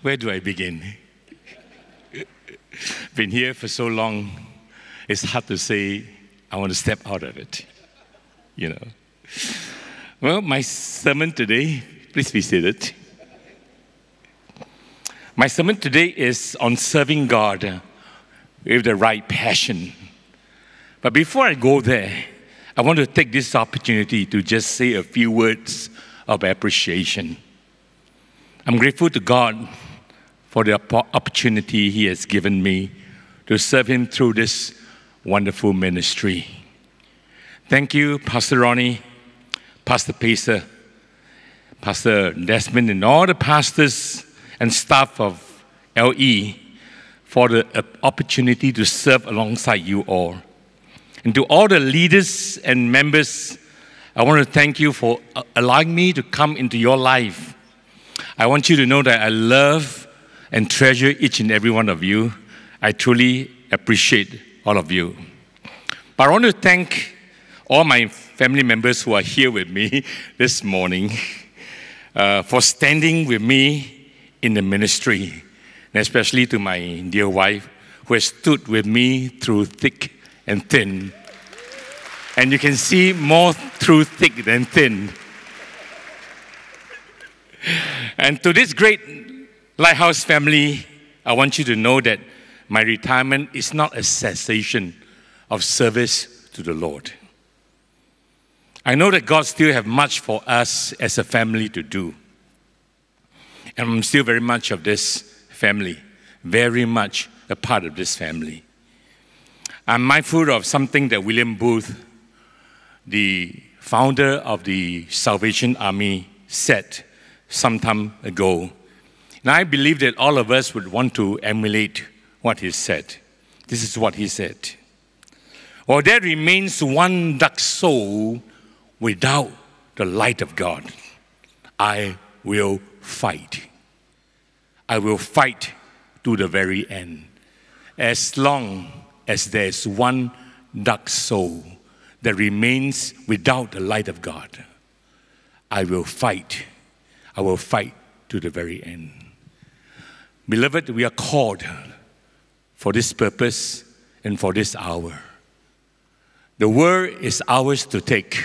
Where do I begin? Been here for so long, it's hard to say I want to step out of it. You know. Well, my sermon today, please be seated. My sermon today is on serving God with the right passion. But before I go there, I want to take this opportunity to just say a few words of appreciation. I'm grateful to God for the opportunity He has given me to serve Him through this wonderful ministry. Thank you, Pastor Rony, Pastor Pacer, Pastor Desmond, and all the pastors and staff of LE for the opportunity to serve alongside you all. And to all the leaders and members, I want to thank you for allowing me to come into your life. I want you to know that I love and treasure each and every one of you. I truly appreciate all of you. But I want to thank all my family members who are here with me this morning uh, for standing with me in the ministry, and especially to my dear wife who has stood with me through thick and thin. And you can see more through thick than thin. And to this great Lighthouse family, I want you to know that my retirement is not a cessation of service to the Lord. I know that God still have much for us as a family to do. And I'm still very much of this family, very much a part of this family. I'm mindful of something that William Booth, the founder of the Salvation Army, said some time ago and I believe that all of us would want to emulate what he said. This is what he said. Or there remains one dark soul without the light of God. I will fight. I will fight to the very end. As long as there's one dark soul that remains without the light of God, I will fight. I will fight to the very end. Beloved, we are called for this purpose and for this hour. The word is ours to take.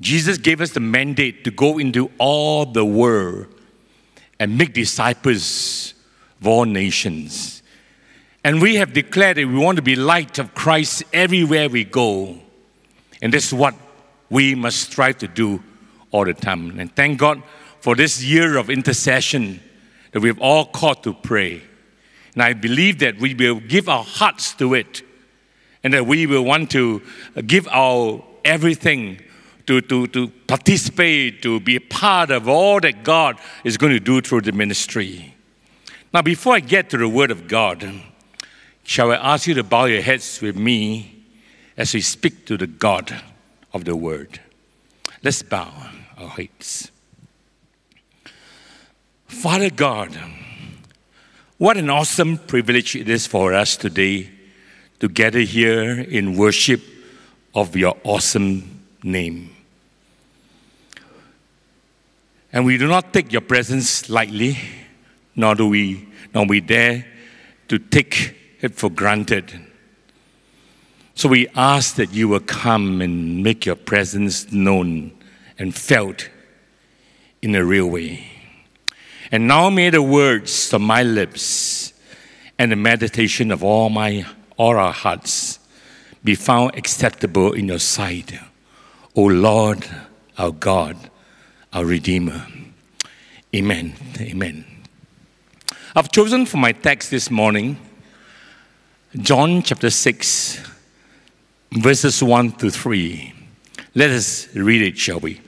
Jesus gave us the mandate to go into all the world and make disciples of all nations. And we have declared that we want to be light of Christ everywhere we go. And this is what we must strive to do all the time. And thank God for this year of intercession that we've all called to pray. And I believe that we will give our hearts to it and that we will want to give our everything to, to, to participate, to be a part of all that God is going to do through the ministry. Now, before I get to the Word of God, shall I ask you to bow your heads with me as we speak to the God of the Word? Let's bow our heads. Father God, what an awesome privilege it is for us today to gather here in worship of your awesome name. And we do not take your presence lightly, nor do we, nor we dare to take it for granted. So we ask that you will come and make your presence known and felt in a real way. And now may the words of my lips and the meditation of all my all our hearts be found acceptable in your sight, O Lord, our God, our Redeemer. Amen. Amen. I've chosen for my text this morning John chapter 6, verses 1 to 3. Let us read it, shall we?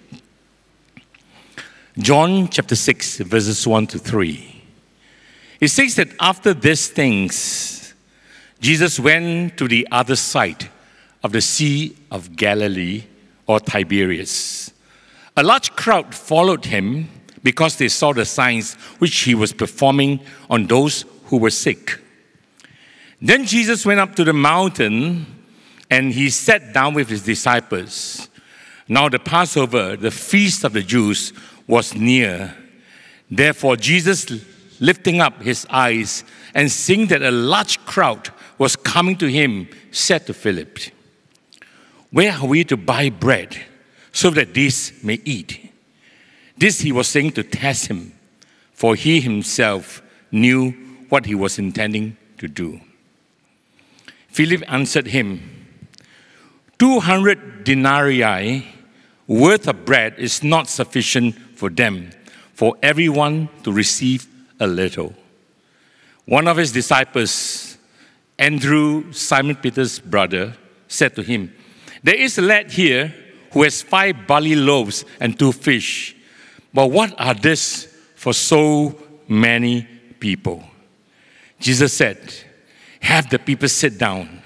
John chapter 6, verses 1 to 3. It says that after these things, Jesus went to the other side of the Sea of Galilee or Tiberias. A large crowd followed him because they saw the signs which he was performing on those who were sick. Then Jesus went up to the mountain and he sat down with his disciples. Now, the Passover, the feast of the Jews, was near. Therefore, Jesus lifting up his eyes and seeing that a large crowd was coming to him, said to Philip, Where are we to buy bread so that these may eat? This he was saying to test him, for he himself knew what he was intending to do. Philip answered him, 200 denarii worth of bread is not sufficient for them, for everyone to receive a little. One of his disciples, Andrew, Simon Peter's brother, said to him, There is a lad here who has five barley loaves and two fish. But what are this for so many people? Jesus said, Have the people sit down.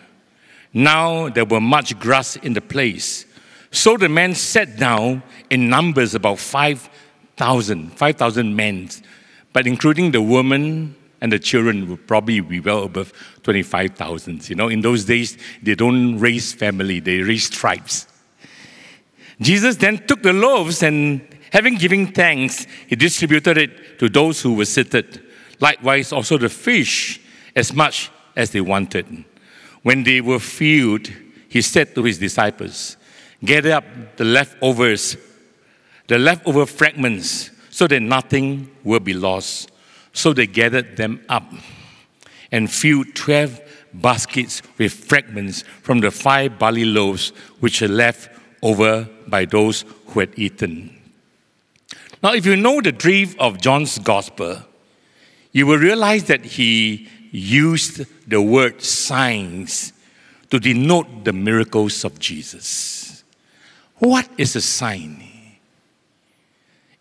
Now there were much grass in the place. So the men sat down in numbers about 5,000, 5,000 men, but including the women and the children would probably be well above 25,000. You know, in those days, they don't raise family, they raise tribes. Jesus then took the loaves and having given thanks, he distributed it to those who were seated. Likewise, also the fish, as much as they wanted. When they were filled, he said to his disciples, Gather up the leftovers, the leftover fragments, so that nothing will be lost. So they gathered them up and filled 12 baskets with fragments from the five barley loaves which were left over by those who had eaten. Now, if you know the drift of John's gospel, you will realize that he used the word signs to denote the miracles of Jesus. What is a sign?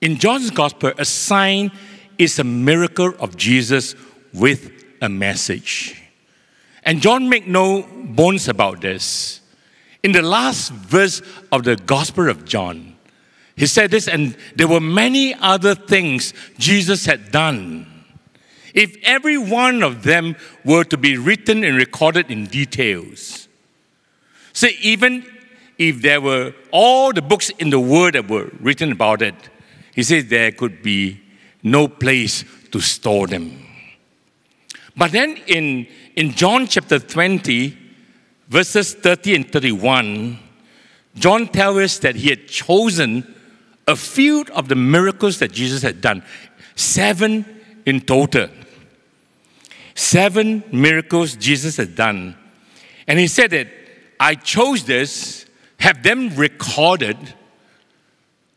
In John's gospel, a sign is a miracle of Jesus with a message. And John make no bones about this. In the last verse of the Gospel of John, he said this, and there were many other things Jesus had done. If every one of them were to be written and recorded in details, say, even if there were all the books in the world that were written about it, he said there could be no place to store them. But then in, in John chapter 20, verses 30 and 31, John tells us that he had chosen a few of the miracles that Jesus had done, seven in total. Seven miracles Jesus had done. And he said that I chose this, have them recorded,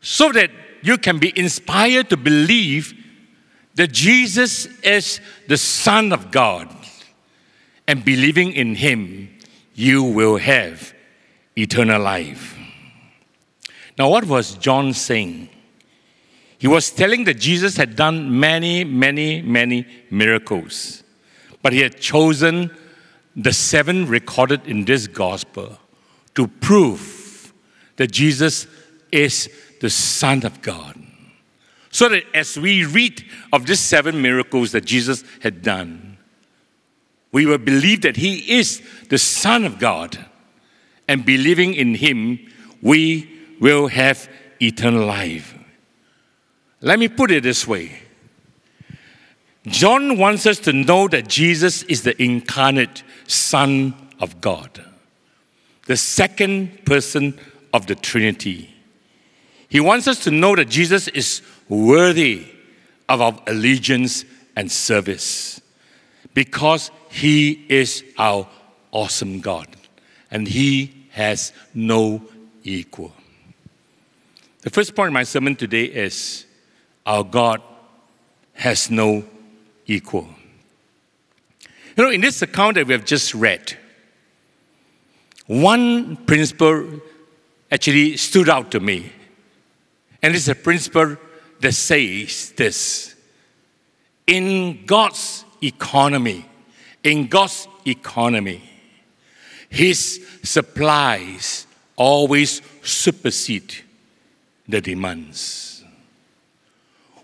so that you can be inspired to believe that Jesus is the Son of God. And believing in Him, you will have eternal life. Now, what was John saying? He was telling that Jesus had done many, many, many miracles, but he had chosen the seven recorded in this gospel to prove that Jesus is the Son of God. So that as we read of these seven miracles that Jesus had done, we will believe that He is the Son of God, and believing in Him, we will have eternal life. Let me put it this way John wants us to know that Jesus is the incarnate Son of God, the second person of the Trinity. He wants us to know that Jesus is worthy of our allegiance and service because he is our awesome God and he has no equal. The first point of my sermon today is our God has no equal. You know, in this account that we have just read, one principle actually stood out to me. And it's a principle that says this In God's economy, in God's economy, His supplies always supersede the demands.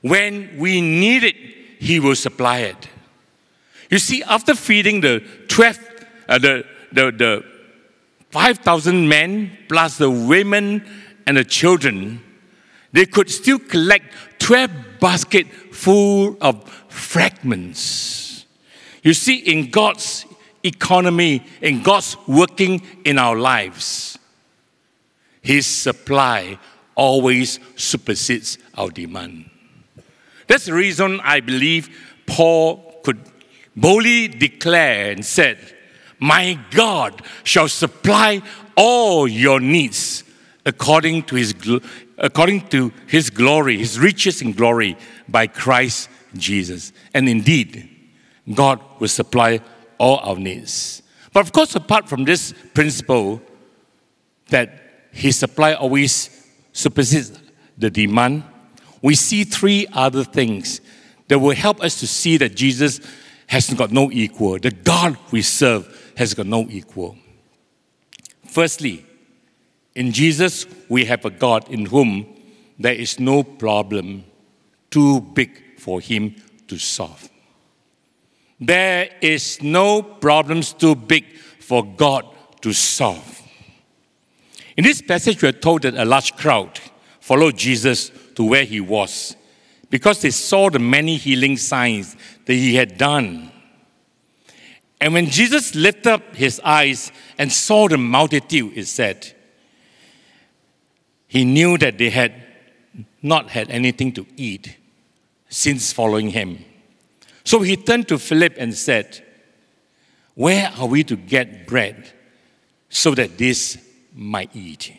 When we need it, He will supply it. You see, after feeding the 12, uh, the, the, the 5,000 men plus the women and the children, they could still collect 12 basket full of fragments. You see, in God's economy, in God's working in our lives, His supply always supersedes our demand. That's the reason I believe Paul could boldly declare and said, My God shall supply all your needs according to his, according to his glory, his riches in glory by Christ Jesus. And indeed, God will supply all our needs. But of course, apart from this principle that his supply always supersedes the demand, we see three other things that will help us to see that Jesus has got no equal. The God we serve has got no equal. Firstly, in Jesus, we have a God in whom there is no problem too big for him to solve. There is no problems too big for God to solve. In this passage, we are told that a large crowd followed Jesus to where he was because they saw the many healing signs that he had done. And when Jesus lifted up his eyes and saw the multitude, it said, he knew that they had not had anything to eat since following him. So he turned to Philip and said, Where are we to get bread so that this might eat?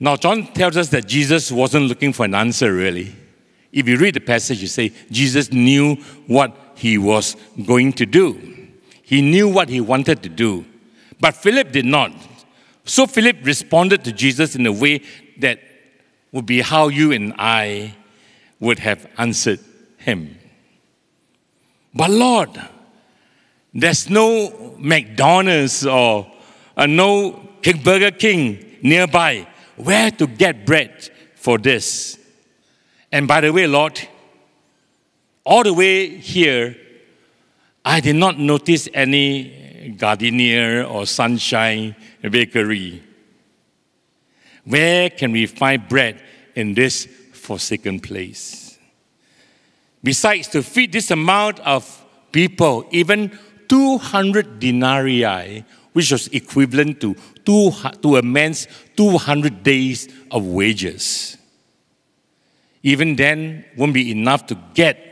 Now, John tells us that Jesus wasn't looking for an answer, really. If you read the passage, you say Jesus knew what he was going to do. He knew what he wanted to do. But Philip did not. So Philip responded to Jesus in a way that would be how you and I would have answered him. But Lord, there's no McDonald's or uh, no Burger King nearby where to get bread for this. And by the way, Lord, all the way here, I did not notice any Gardenia or Sunshine Bakery. Where can we find bread in this forsaken place? Besides, to feed this amount of people, even 200 denarii, which was equivalent to two, to a man's 200 days of wages. Even then, won't be enough to get,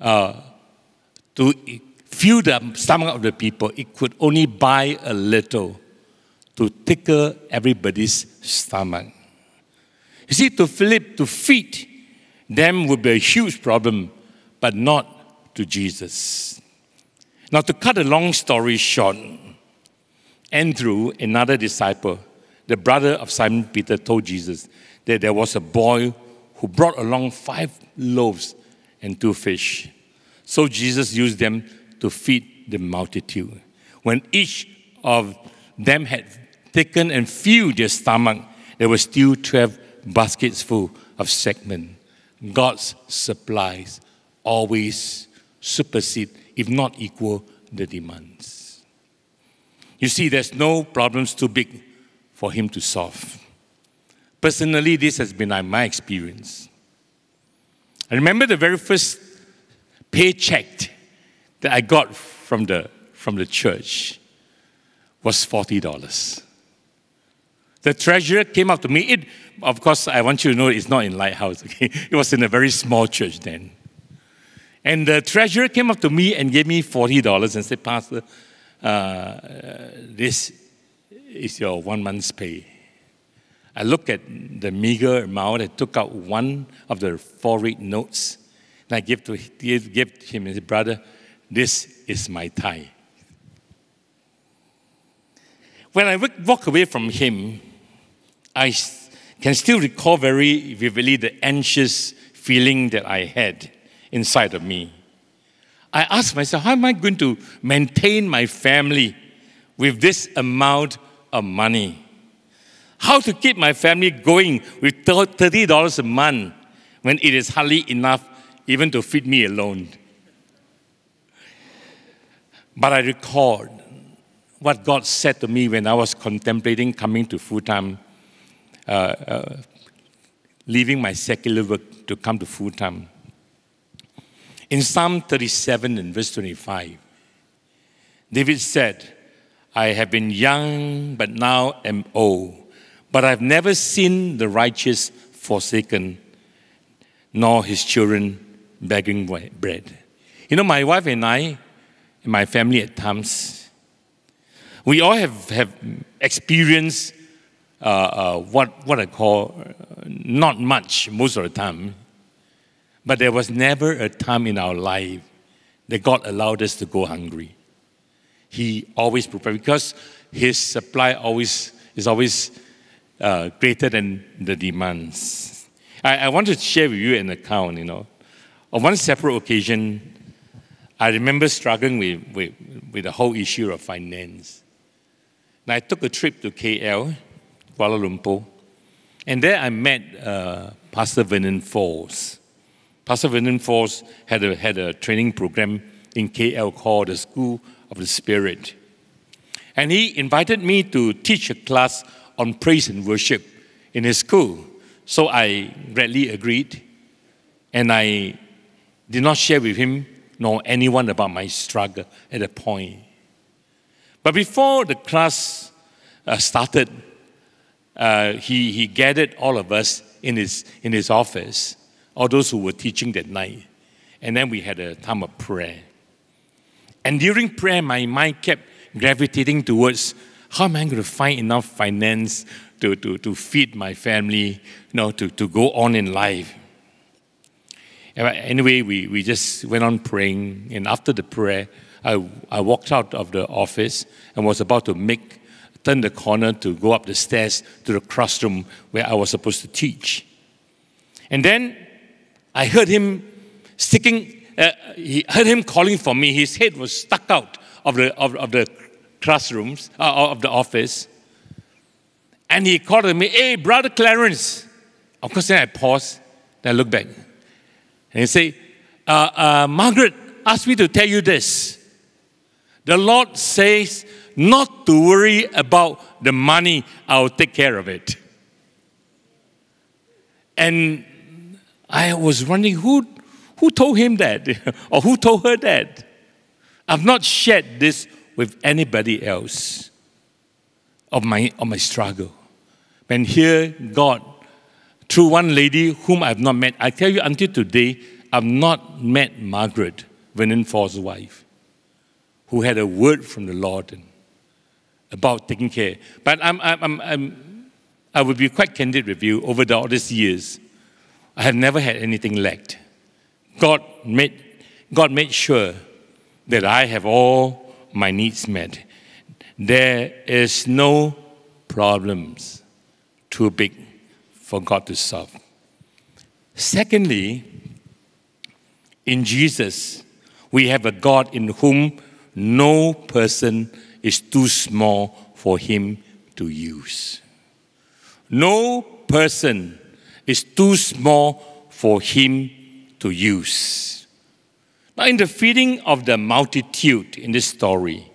uh, to fill the stomach of the people. It could only buy a little to tickle everybody's stomach. You see, to Philip, to feed them would be a huge problem, but not to Jesus. Now, to cut a long story short, Andrew, another disciple, the brother of Simon Peter, told Jesus that there was a boy who brought along five loaves and two fish. So Jesus used them to feed the multitude. When each of them had taken and filled their stomach, there were still 12 baskets full of segment. God's supplies always supersede, if not equal, the demands. You see, there's no problems too big for him to solve. Personally, this has been my experience. I remember the very first paycheck that I got from the, from the church was $40. The treasurer came up to me. It, of course, I want you to know it's not in Lighthouse, okay? It was in a very small church then. And the treasurer came up to me and gave me $40 and said, Pastor, uh, this is your one month's pay. I looked at the meager amount. I took out one of the four red notes, and I gave to give, give him his brother. This is my tithe. When I walk away from him, I can still recall very vividly the anxious feeling that I had inside of me. I asked myself, how am I going to maintain my family with this amount of money? How to keep my family going with $30 a month when it is hardly enough even to feed me alone? But I recalled what God said to me when I was contemplating coming to full time uh, uh, leaving my secular work to come to full time. In Psalm 37 and verse 25, David said, I have been young, but now am old, but I've never seen the righteous forsaken, nor his children begging bread. You know, my wife and I, and my family at times, we all have, have experienced uh, uh, what, what I call uh, not much most of the time. But there was never a time in our life that God allowed us to go hungry. He always prepared because His supply always is always uh, greater than the demands. I, I want to share with you an account, you know. On one separate occasion, I remember struggling with, with, with the whole issue of finance. And I took a trip to KL, Kuala Lumpur, and there I met uh, Pastor Vernon Falls. Pastor Vernon Falls had a, had a training program in KL called the School of the Spirit. And he invited me to teach a class on praise and worship in his school. So I gladly agreed, and I did not share with him nor anyone about my struggle at that point. But before the class uh, started, uh, he, he gathered all of us in his, in his office, all those who were teaching that night. And then we had a time of prayer. And during prayer, my mind kept gravitating towards how am I going to find enough finance to, to, to feed my family, you know, to, to go on in life. Anyway, we, we just went on praying. And after the prayer, I, I walked out of the office and was about to make turn the corner to go up the stairs to the classroom where I was supposed to teach. And then I heard him sticking, uh, he heard him calling for me. His head was stuck out of the, of, of the classrooms, uh, of the office. And he called to me, Hey, Brother Clarence. Of course, then I paused, then I looked back. And he said, uh, uh, Margaret asked me to tell you this. The Lord says not to worry about the money, I'll take care of it. And I was wondering who, who told him that or who told her that. I've not shared this with anybody else of my, of my struggle. And here, God, through one lady whom I've not met, I tell you until today, I've not met Margaret, Vernon Fall's wife, who had a word from the Lord about taking care. But I'm, I'm, I'm, i would be quite candid with you. Over the, all these years, I have never had anything lacked. God made, God made sure that I have all my needs met. There is no problems too big for God to solve. Secondly, in Jesus, we have a God in whom no person is too small for him to use. No person is too small for him to use. Now, in the feeding of the multitude in this story,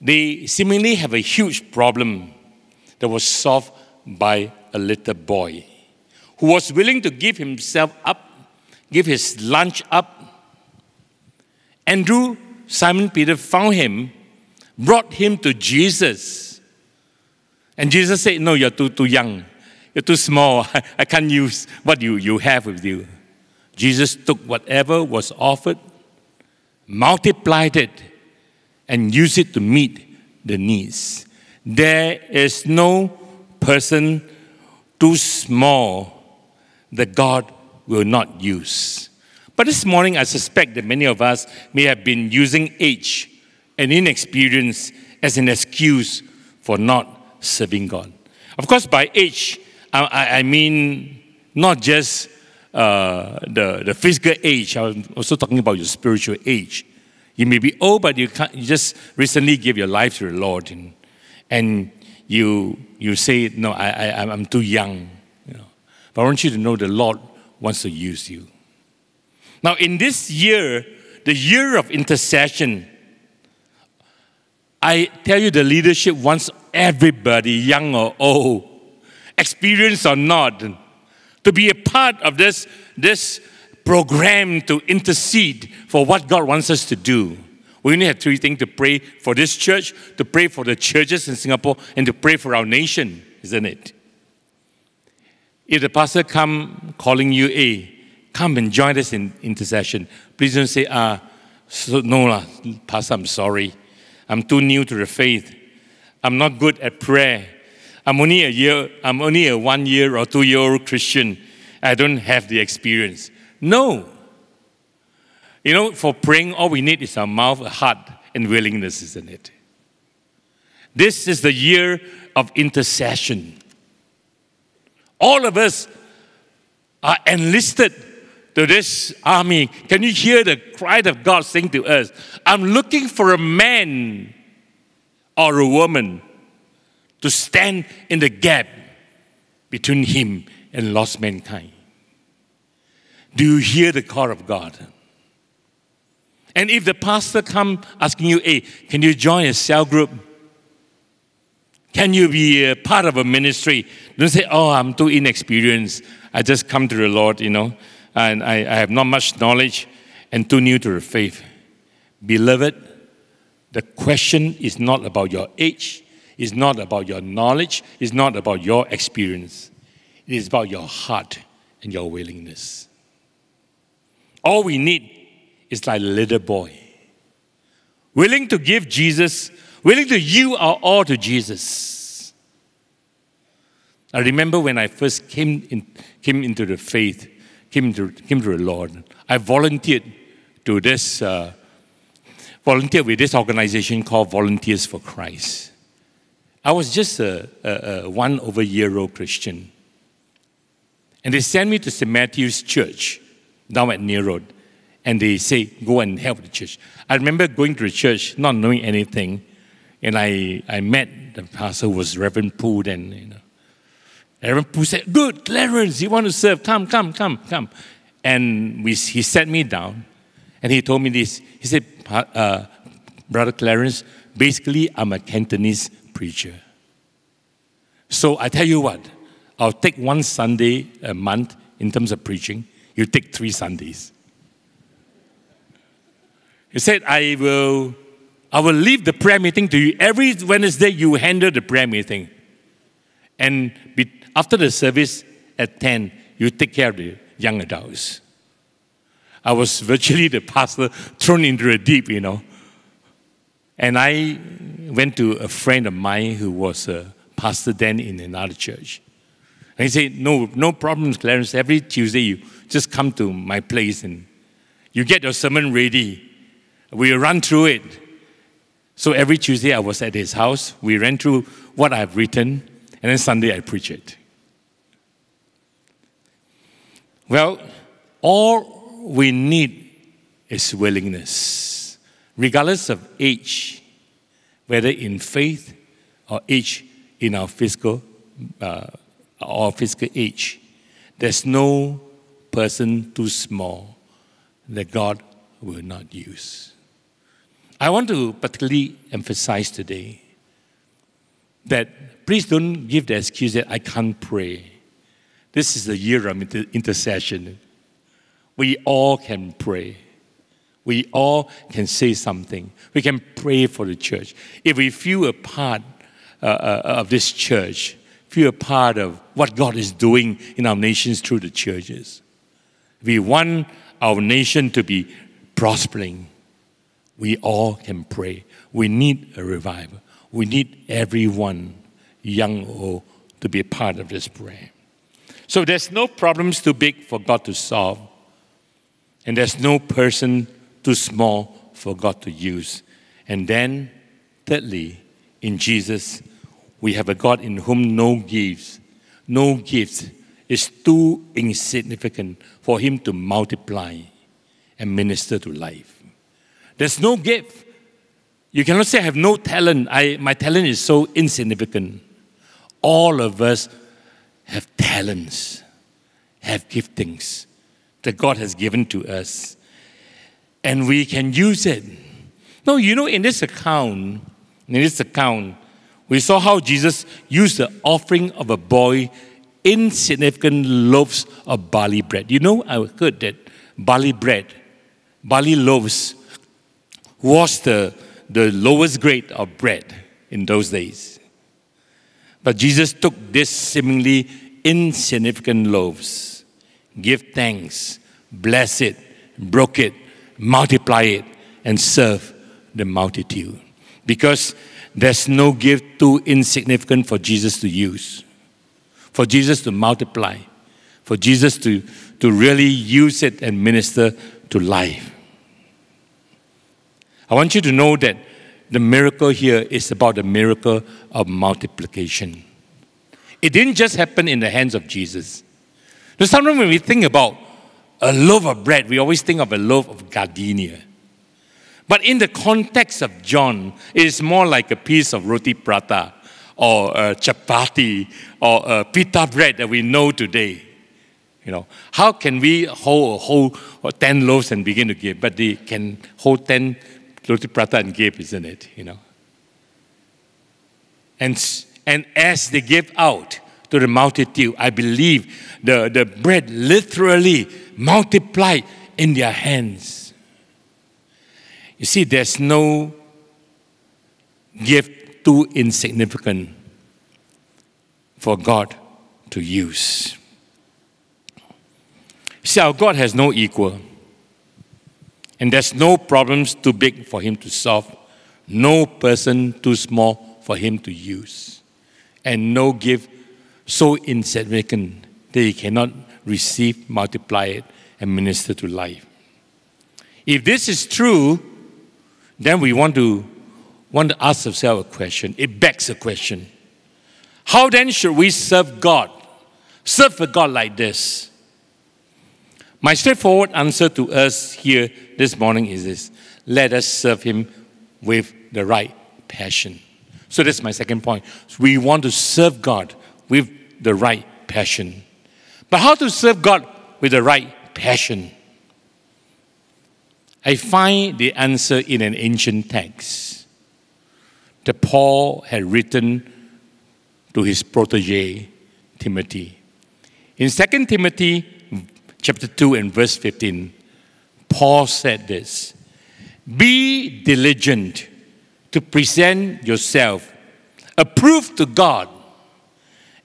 they seemingly have a huge problem that was solved by a little boy who was willing to give himself up, give his lunch up. Andrew, Simon Peter found him brought him to Jesus. And Jesus said, No, you're too, too young. You're too small. I can't use what you, you have with you. Jesus took whatever was offered, multiplied it, and used it to meet the needs. There is no person too small that God will not use. But this morning, I suspect that many of us may have been using age and inexperience as an excuse for not serving God. Of course, by age, I, I mean not just uh, the, the physical age, I'm also talking about your spiritual age. You may be old, but you, can't, you just recently gave your life to the Lord, and, and you, you say, No, I, I, I'm too young. You know. But I want you to know the Lord wants to use you. Now, in this year, the year of intercession, I tell you, the leadership wants everybody, young or old, experienced or not, to be a part of this, this program to intercede for what God wants us to do. We only have three things to pray for this church, to pray for the churches in Singapore, and to pray for our nation, isn't it? If the pastor come calling you, hey, come and join us in intercession, please don't say, ah, so, no, lah, pastor, I'm sorry. I'm too new to the faith. I'm not good at prayer. I'm only a year, I'm only a one year or two year old Christian. I don't have the experience. No. You know, for praying, all we need is our mouth, a heart, and willingness, isn't it? This is the year of intercession. All of us are enlisted to this army. Can you hear the cry of God saying to us, I'm looking for a man or a woman to stand in the gap between him and lost mankind. Do you hear the call of God? And if the pastor come asking you, hey, can you join a cell group? Can you be a part of a ministry? Don't say, oh, I'm too inexperienced. I just come to the Lord, you know, and I, I have not much knowledge and too new to the faith. Beloved, the question is not about your age, it's not about your knowledge, it's not about your experience. It is about your heart and your willingness. All we need is like a little boy, willing to give Jesus, willing to yield our all to Jesus. I remember when I first came, in, came into the faith, came to, came to the Lord, I volunteered to this, uh, volunteered with this organization called Volunteers for Christ. I was just a, a, a one over year old Christian. And they sent me to St. Matthew's Church down at Neil Road and they say, go and help the church. I remember going to the church, not knowing anything, and I, I met the pastor who was Reverend Pooh then, you know. Reverend Pooh said, good, Clarence, you want to serve, come, come, come, come. And we, he sat me down, and he told me this. He said, uh, Brother Clarence, basically I'm a Cantonese preacher. So I tell you what, I'll take one Sunday a month in terms of preaching. You take three Sundays. He said, I will, I will leave the prayer meeting to you. Every Wednesday, you handle the prayer meeting. And be, after the service at 10, you take care of the young adults. I was virtually the pastor thrown into the deep, you know. And I went to a friend of mine who was a pastor then in another church. And he said, No, no problems, Clarence. Every Tuesday, you just come to my place and you get your sermon ready We'll run through it. So every Tuesday I was at his house. We ran through what I've written, and then Sunday I preach it. Well, all we need is willingness, regardless of age, whether in faith or age in our physical uh, or physical age. There's no person too small that God will not use. I want to particularly emphasize today that please don't give the excuse that I can't pray. This is the year of intercession. We all can pray. We all can say something. We can pray for the church. If we feel a part uh, uh, of this church, feel a part of what God is doing in our nations through the churches, we want our nation to be prospering we all can pray. We need a revival. We need everyone, young or old, to be a part of this prayer. So there's no problems too big for God to solve, and there's no person too small for God to use. And then, thirdly, in Jesus, we have a God in whom no gifts, no gifts is too insignificant for Him to multiply and minister to life. There's no gift. You cannot say, I have no talent. I, my talent is so insignificant. All of us have talents, have giftings that God has given to us, and we can use it. No, you know, in this account, in this account, we saw how Jesus used the offering of a boy insignificant loaves of barley bread. You know, I heard that barley bread, barley loaves, was the, the lowest grade of bread in those days. But Jesus took this seemingly insignificant loaves, give thanks, bless it, broke it, multiply it, and serve the multitude. Because there's no gift too insignificant for Jesus to use, for Jesus to multiply, for Jesus to, to really use it and minister to life. I want you to know that the miracle here is about the miracle of multiplication. It didn't just happen in the hands of Jesus. Sometimes when we think about a loaf of bread, we always think of a loaf of gardenia. But in the context of John, it is more like a piece of roti prata or a chapati or a pita bread that we know today. You know, how can we hold a whole uh, 10 loaves and begin to give? But they can hold 10 roti prata and give, isn't it? You know. And, and as they give out to the multitude, I believe the, the bread literally multiplied in their hands. You see, there's no gift too insignificant for God to use. See, our God has no equal. And there's no problems too big for him to solve, no person too small for him to use, and no gift so insignificant that he cannot receive, multiply it, and minister to life. If this is true, then we want to, want to ask ourselves a question. It begs a question. How then should we serve God? Serve a God like this. My straightforward answer to us here this morning is this let us serve Him with the right passion. So that's my second point. We want to serve God with the right passion. But how to serve God with the right passion? I find the answer in an ancient text that Paul had written to his protege, Timothy. In 2 Timothy chapter 2 and verse 15, Paul said this Be diligent to present yourself approved to God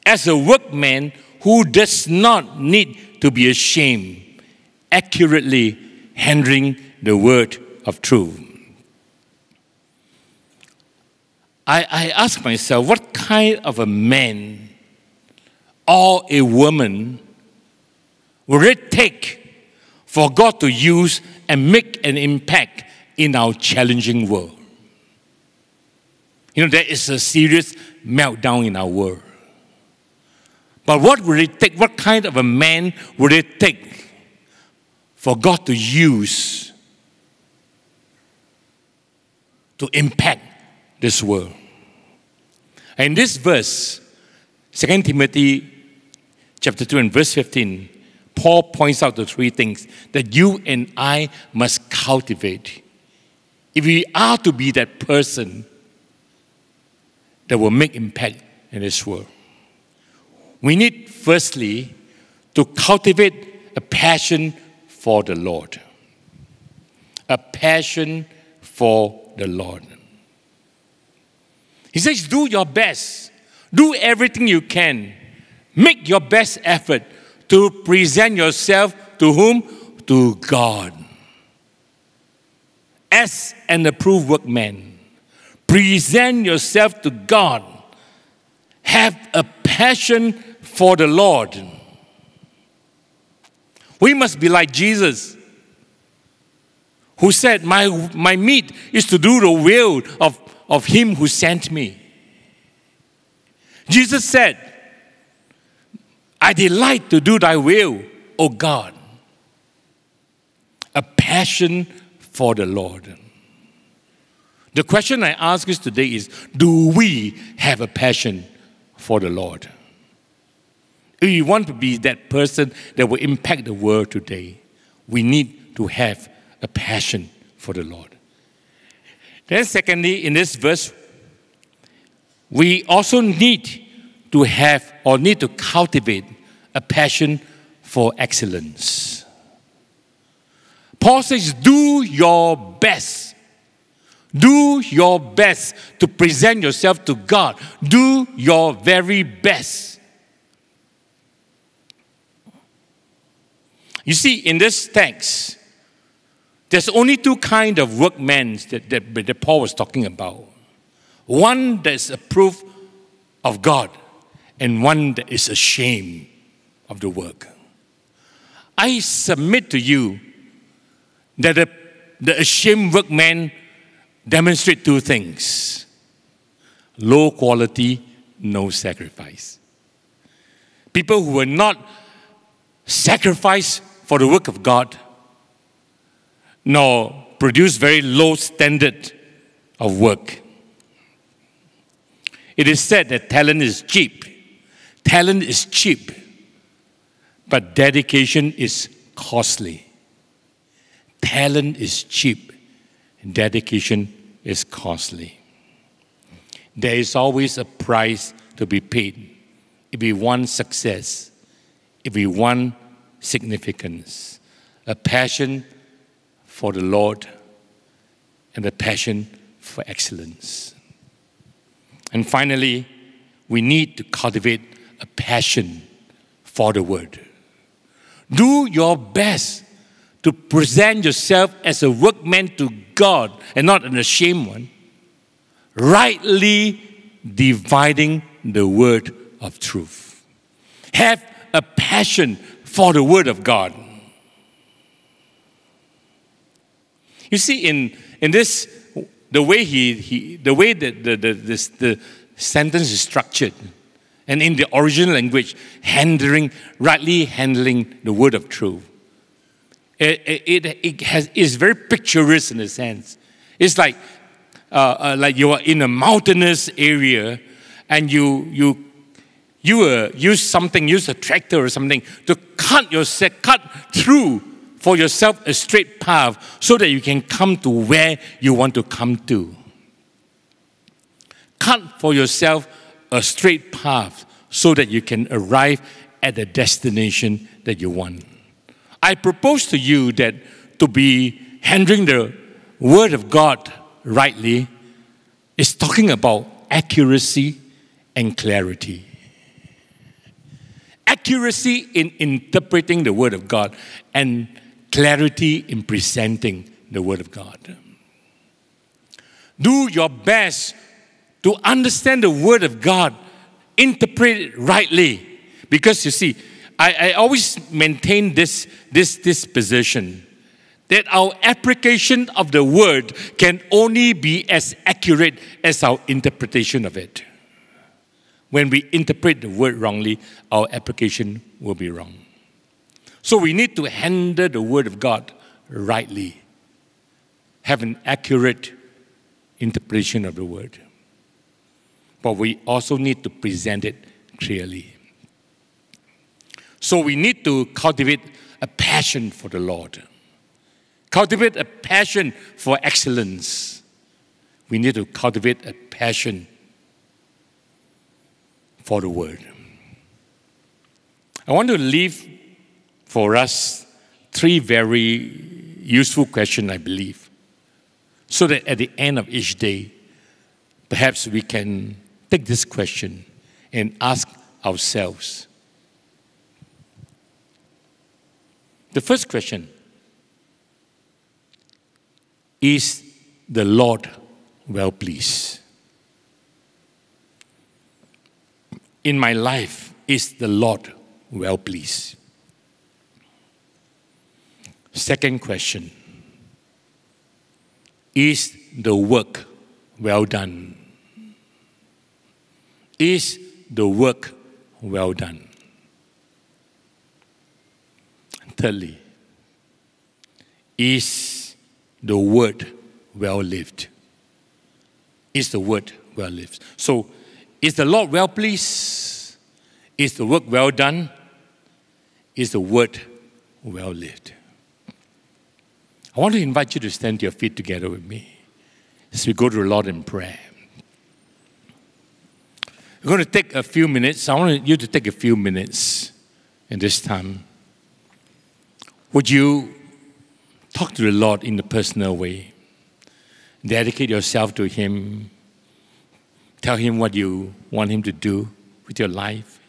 as a workman who does not need to be ashamed, accurately handling the word of truth. I, I ask myself, what kind of a man or a woman will it take for God to use and make an impact in our challenging world? You know, there is a serious meltdown in our world. But what would it take? What kind of a man would it take for God to use to impact this world. And in this verse, 2 Timothy chapter 2 and verse 15, Paul points out the three things that you and I must cultivate. If we are to be that person that will make impact in this world, we need firstly to cultivate a passion for the Lord. A passion for the Lord. He says, Do your best, do everything you can, make your best effort to present yourself to whom? To God. As an approved workman, present yourself to God. Have a passion for the Lord. We must be like Jesus who said, My, my meat is to do the will of, of him who sent me. Jesus said, I delight to do thy will, O God. A passion for the Lord. The question I ask us today is Do we have a passion for the Lord? If we want to be that person that will impact the world today, we need to have a passion for the Lord. Then, secondly, in this verse, we also need to have or need to cultivate a passion for excellence. Paul says, Do your best. Do your best to present yourself to God. Do your very best. You see, in this text, there's only two kind of workmen that, that, that Paul was talking about. One that's approved of God, and one that is ashamed of the work. I submit to you that the, the ashamed workman demonstrate two things low quality, no sacrifice. People who will not sacrifice for the work of God, nor produce very low standard of work. It is said that talent is cheap. Talent is cheap, but dedication is costly. Talent is cheap, dedication is costly. There is always a price to be paid if we want success, if we want significance, a passion for the Lord, and a passion for excellence. And finally, we need to cultivate a passion for the Word. Do your best to present yourself as a workman to God and not an ashamed one, rightly dividing the Word of truth. Have a passion for the Word of God. You see, in, in this the way he, he the way that the, the, this, the sentence is structured, and in the original language, handling, rightly handling the word of truth. It, it, it has, is very picturesque in a sense. It's like, uh, uh, like you are in a mountainous area and you, you, you use something, use a tractor or something to cut, yourself, cut through for yourself a straight path so that you can come to where you want to come to. Cut for yourself a straight path so that you can arrive at the destination that you want. I propose to you that to be handling the Word of God rightly is talking about accuracy and clarity accuracy in interpreting the Word of God, and clarity in presenting the Word of God. Do your best to understand the Word of God, interpret it rightly. Because you see, I, I always maintain this, this, this position that our application of the Word can only be as accurate as our interpretation of it. When we interpret the Word wrongly, our application will be wrong. So we need to handle the Word of God rightly, have an accurate interpretation of the Word. But we also need to present it clearly. So we need to cultivate a passion for the Lord, cultivate a passion for excellence. We need to cultivate a passion for the Word. I want to leave for us three very useful questions, I believe, so that at the end of each day, perhaps we can take this question and ask ourselves. The first question is the Lord well pleased? In my life, is the Lord well pleased? Second question Is the work well done? Is the work well done? Thirdly, is the word well lived? Is the word well lived? So, is the Lord well pleased? Is the work well done? Is the word well lived? I want to invite you to stand to your feet together with me as we go to the Lord in prayer. We're going to take a few minutes. I want you to take a few minutes in this time. Would you talk to the Lord in a personal way? Dedicate yourself to Him. Tell Him what you want Him to do with your life.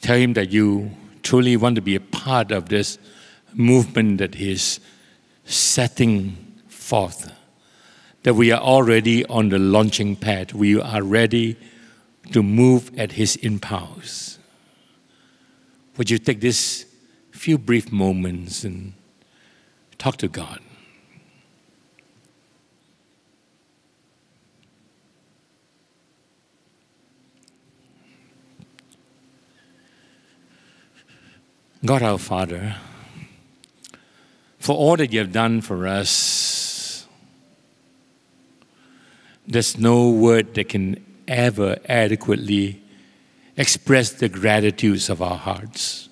Tell Him that you truly want to be a part of this movement that He is setting forth that we are already on the launching pad. We are ready to move at His impulse. Would you take this few brief moments and talk to God? God our Father, for all that you have done for us, there's no word that can ever adequately express the gratitude of our hearts.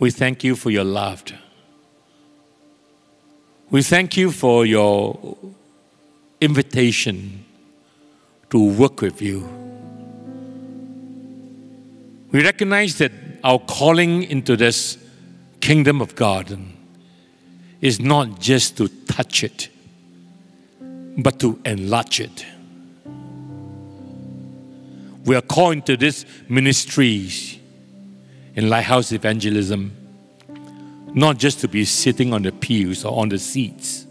We thank you for your love. We thank you for your invitation to work with you. We recognize that our calling into this kingdom of God is not just to touch it, but to enlarge it. We are called into this ministries in Lighthouse Evangelism, not just to be sitting on the pews or on the seats,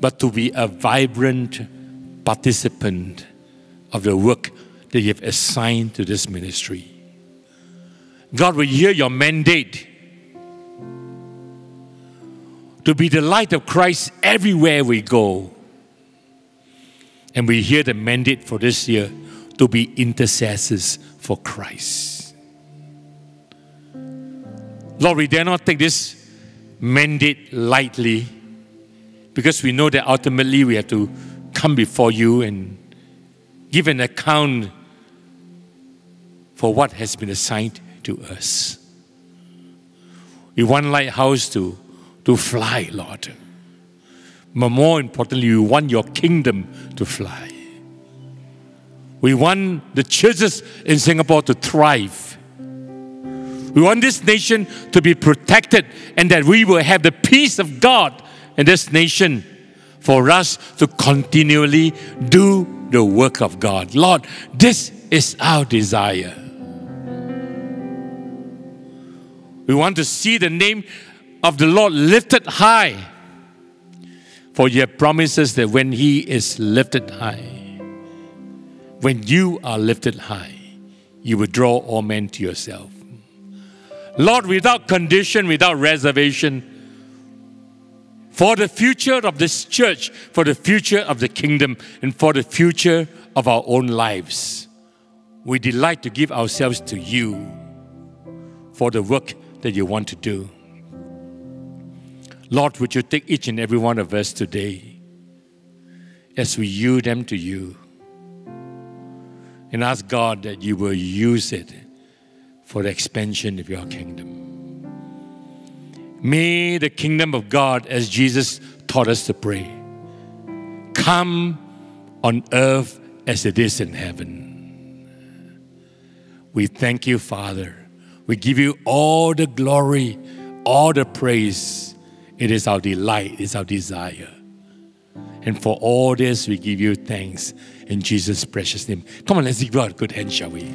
but to be a vibrant participant of the work that you have assigned to this ministry. God, will hear your mandate to be the light of Christ everywhere we go. And we hear the mandate for this year to be intercessors for Christ. Lord, we dare not take this mandate lightly because we know that ultimately we have to come before you and give an account for what has been assigned to us. We want Lighthouse to to fly, Lord. But more importantly, we want your kingdom to fly. We want the churches in Singapore to thrive. We want this nation to be protected and that we will have the peace of God in this nation for us to continually do the work of God. Lord, this is our desire. We want to see the name of the Lord lifted high. For you have promises that when He is lifted high, when you are lifted high, you will draw all men to yourself. Lord, without condition, without reservation, for the future of this church, for the future of the kingdom, and for the future of our own lives, we delight to give ourselves to you for the work that you want to do. Lord, would you take each and every one of us today as we yield them to you and ask God that you will use it for the expansion of your kingdom. May the kingdom of God, as Jesus taught us to pray, come on earth as it is in heaven. We thank you, Father. We give you all the glory, all the praise it is our delight, it's our desire. And for all this, we give you thanks in Jesus' precious name. Come on, let's give God a good hand, shall we?